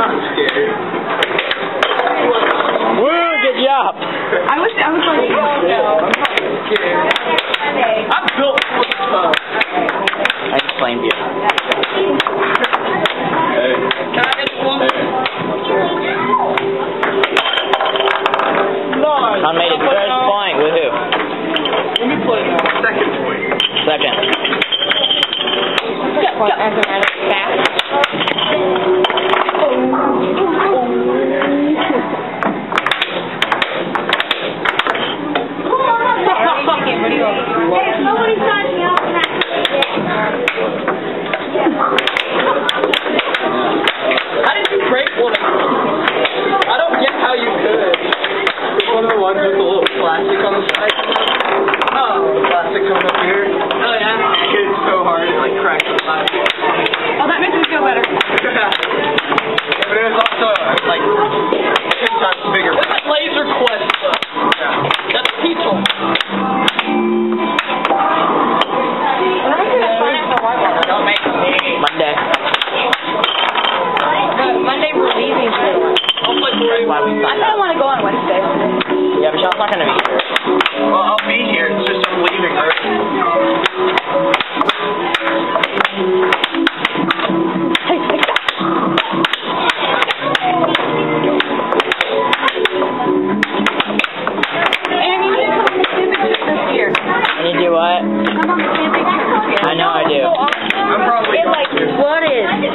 not scared. Woo, good job. I was, I was like, oh no, I'm scared. I'm built for the stuff. I explained blamed you. Hey. Can I get one? I made a first point. Woohoo. Let me play now. Second point. Second. Go, go. that's why we signed I kind of want to go on Wednesday. Yeah, Michelle's not going to be here. Well, I'll be here. It's just I'm leaving early. You do what? I know I do. I'm probably going. What is?